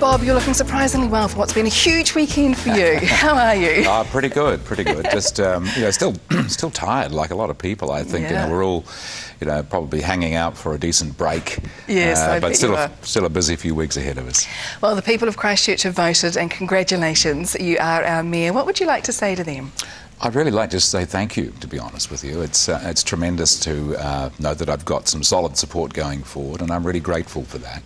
Bob, you're looking surprisingly well for what's been a huge weekend for you. How are you? Uh, pretty good, pretty good. Just um, you know, still, still tired, like a lot of people. I think Yeah. you know we're all, you know, probably hanging out for a decent break. Yes, uh, but still, a, still a busy few weeks ahead of us. Well, the people of Christchurch have voted, and congratulations, you are our mayor. What would you like to say to them? I'd really like to say thank you, to be honest with you. It's, uh, it's tremendous to uh, know that I've got some solid support going forward, and I'm really grateful for that.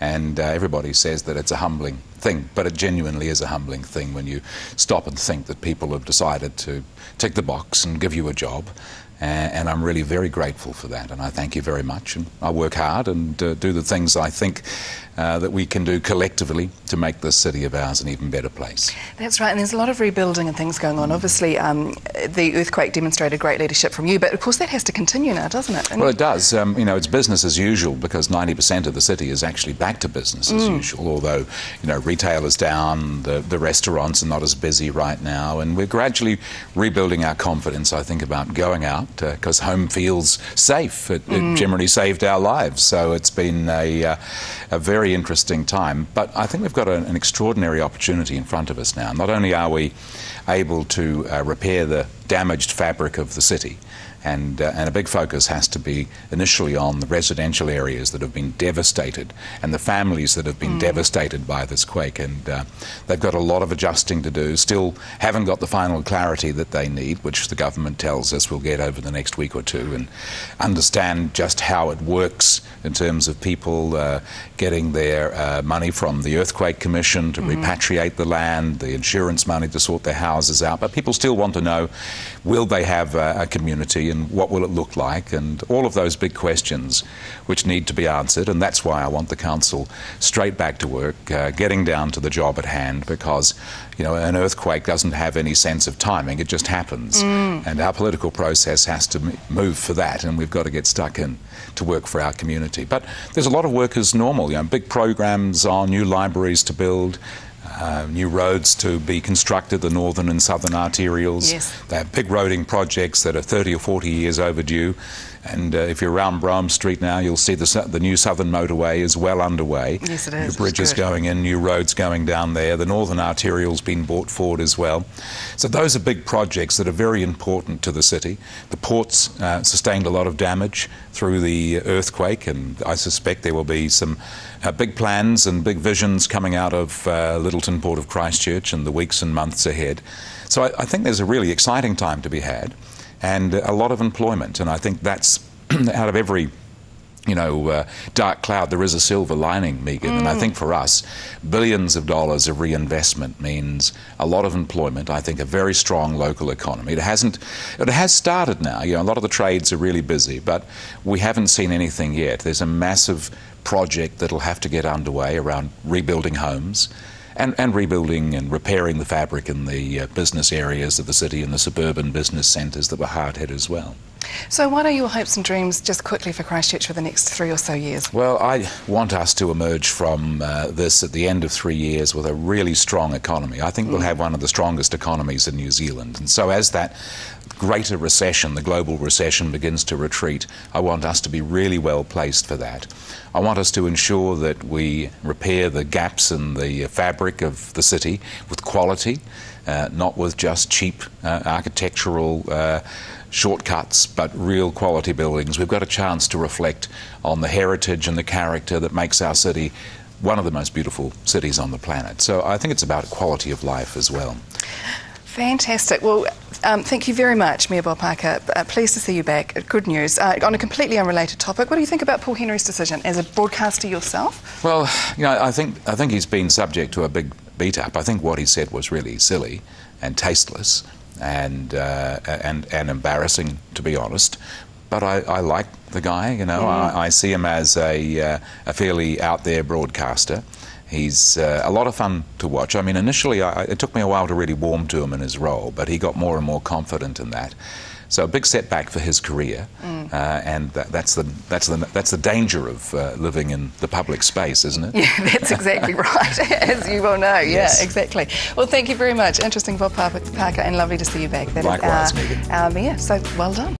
And uh, everybody says that it's a humbling thing, but it genuinely is a humbling thing when you stop and think that people have decided to tick the box and give you a job. And I'm really very grateful for that, and I thank you very much. And I work hard and uh, do the things I think uh, that we can do collectively to make this city of ours an even better place. That's right, and there's a lot of rebuilding and things going on. Obviously, um, the earthquake demonstrated great leadership from you, but of course that has to continue now, doesn't it? And- Well, it does. Um, you know, it's business as usual because 90% of the city is actually back to business as usual. Although, you know, retail is down, the, the restaurants are not as busy right now, and we're gradually rebuilding our confidence. I think about going out because home feels safe. It, it generally saved our lives, so it's been a, uh, a very interesting time. But I think we've got an, an extraordinary opportunity in front of us now. Not only are we able to uh, repair the damaged fabric of the city. And, uh, and a big focus has to be initially on the residential areas that have been devastated and the families that have been devastated by this quake. And uh, they've got a lot of adjusting to do. Still haven't got the final clarity that they need, which the government tells us we'll get over the next week or two, and understand just how it works in terms of people uh, getting their uh, money from the Earthquake Commission to repatriate the land, the insurance money to sort their houses out. But people still want to know will they have uh, a community and what will it look like, and all of those big questions which need to be answered. And that's why I want the council straight back to work, uh, getting down to the job at hand, because you know an earthquake doesn't have any sense of timing; it just happens, and our political process has to move for that, and we've got to get stuck in to work for our community. But there's a lot of work as normal. You know, big programs on new libraries to build. Uh, new roads to be constructed, the northern and southern arterials. Yes. They have big roading projects that are 30 or 40 years overdue. And uh, if you're around Brougham Street now, you'll see the, the new southern motorway is well underway. Yes, it is. New bridges going in, new roads going down there. The northern arterial's been brought forward as well. So those are big projects that are very important to the city. The ports uh, sustained a lot of damage through the earthquake, and I suspect there will be some uh, big plans and big visions coming out of uh, Lyttelton Port of Christchurch in the weeks and months ahead. So I, I think there's a really exciting time to be had, and a lot of employment, and I think that's out of every you know, uh, dark cloud, there is a silver lining, Megan. And I think for us, billions of dollars of reinvestment means a lot of employment. I think a very strong local economy. It hasn't, it has started now. You know, a lot of the trades are really busy, but we haven't seen anything yet. There's a massive project that'll have to get underway around rebuilding homes. And, and rebuilding and repairing the fabric in the uh, business areas of the city and the suburban business centres that were hard hit as well. So, what are your hopes and dreams, just quickly, for Christchurch for the next three or so years? Well, I want us to emerge from uh, this at the end of three years with a really strong economy. I think we'll have one of the strongest economies in New Zealand. And so, as that greater recession, the global recession, begins to retreat, I want us to be really well placed for that. I want us to ensure that we repair the gaps in the fabric of the city with quality, uh, not with just cheap uh, architectural. Uh, shortcuts, but real quality buildings. We've got a chance to reflect on the heritage and the character that makes our city one of the most beautiful cities on the planet. So I think it's about quality of life as well. Fantastic. Well, um, thank you very much, Mayor Bob Parker. Uh, pleased to see you back. Good news. Uh, on a completely unrelated topic, what do you think about Paul Henry's decision as a broadcaster yourself? Well, you know, I think I think he's been subject to a big beat up. I think what he said was really silly and tasteless and uh, and and embarrassing, to be honest. But I, I like the guy. You know, I, I see him as a uh, a fairly out there broadcaster. He's uh, a lot of fun to watch. I mean, initially, I, it took me a while to really warm to him in his role, but he got more and more confident in that. So a big setback for his career, uh, and that, that's the that's the that's the danger of uh, living in the public space, isn't it? Yeah, that's exactly right, as you well know. Yes. Yeah, exactly. Well, thank you very much. Interesting, Bob Parker, and lovely to see you back. That is Likewise, our, Megan. our mayor. So well done.